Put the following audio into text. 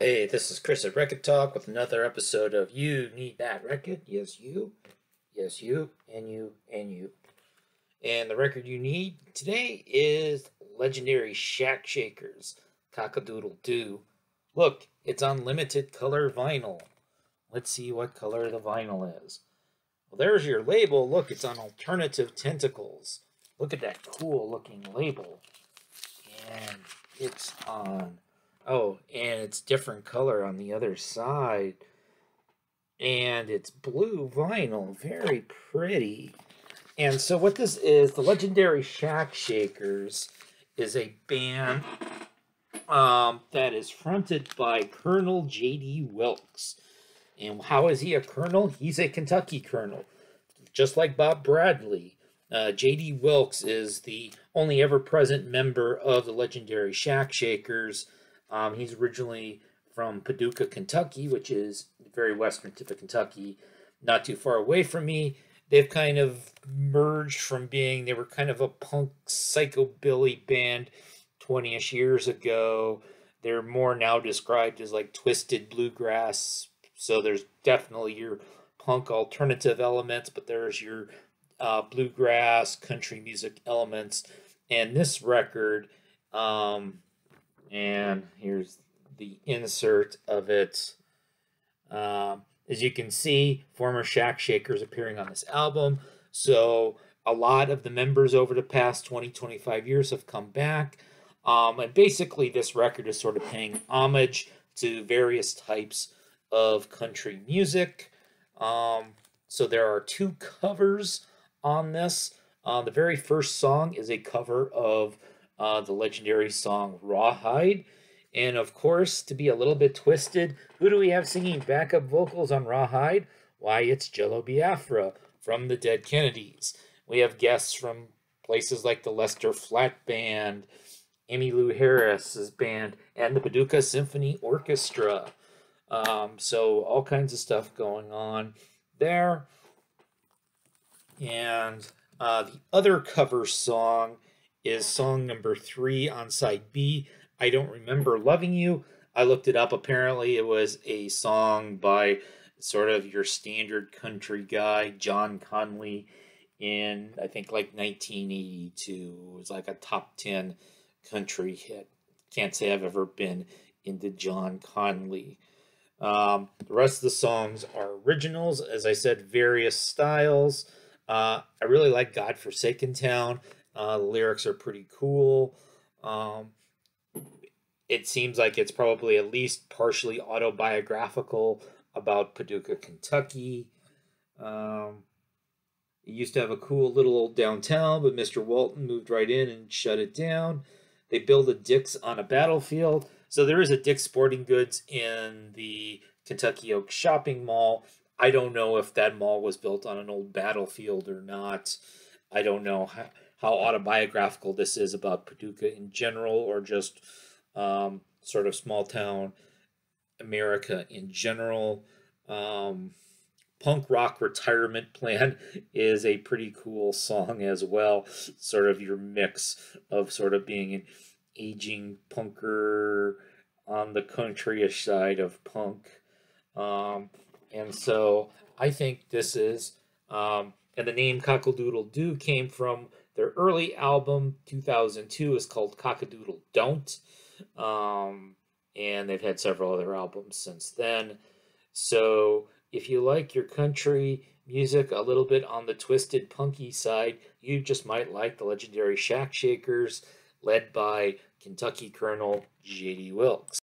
Hey, this is Chris at Rekkid Talk with another episode of You Need That Record. Yes, you. Yes, you. And you. And you. And the record you need today is legendary Shack Shakers, Cockledoodledeaux. Look, it's on limited color vinyl. Let's see what color the vinyl is. Well, there's your label. Look, it's on alternative tentacles. Look at that cool looking label. And it's on Oh, and it's different color on the other side. And it's blue vinyl. Very pretty. And so what this is, the legendary Shack Shakers is a band um, that is fronted by Colonel J.D. Wilkes. And how is he a colonel? He's a Kentucky colonel, just like Bob Bradley. Uh, J.D. Wilkes is the only ever present member of the legendary Shack Shakers um, he's originally from Paducah, Kentucky, which is very western tip of Kentucky, not too far away from me. They've kind of merged from being, they were kind of a punk psychobilly band 20 ish years ago. They're more now described as like twisted bluegrass. So there's definitely your punk alternative elements, but there's your uh, bluegrass country music elements. And this record, um, and here's the insert of it. Um, as you can see, former Shack Shakers appearing on this album. So a lot of the members over the past 20, 25 years have come back. Um, and basically, this record is sort of paying homage to various types of country music. Um, so there are two covers on this. Uh, the very first song is a cover of uh, the legendary song Rawhide. And of course, to be a little bit twisted, who do we have singing backup vocals on Rawhide? Why, it's Jello Biafra from the Dead Kennedys. We have guests from places like the Lester Flatt Band, Emmylou Harris's band, and the Paducah Symphony Orchestra. Um, so all kinds of stuff going on there. And uh, the other cover song is song number three on side B. I don't remember loving you. I looked it up. Apparently, it was a song by sort of your standard country guy, John Conlee, in I think like 1982. It was like a top 10 country hit. Can't say I've ever been into John Conlee. Um, the rest of the songs are originals, as I said, various styles. Uh, I really like God Forsaken Town. Uh, the lyrics are pretty cool. Um, it seems like it's probably at least partially autobiographical about Paducah, Kentucky. Um, it used to have a cool little old downtown, but Mr. Walton moved right in and shut it down. They build a Dick's on a battlefield. So there is a Dick's Sporting Goods in the Kentucky Oak Shopping Mall. I don't know if that mall was built on an old battlefield or not. I don't know how how autobiographical this is about Paducah in general, or just um, sort of small town America in general. Um, Punk Rock Retirement Plan is a pretty cool song as well. Sort of your mix of sort of being an aging punker on the countryish side of punk. Um, and so I think this is, um, and the name Cockledoodledeaux came from their early album, 2002, is called Cockadoodle Don't. Um, and they've had several other albums since then. So if you like your country music a little bit on the twisted punky side, you just might like the legendary Shack Shakers, led by Kentucky Colonel J.D. Wilkes.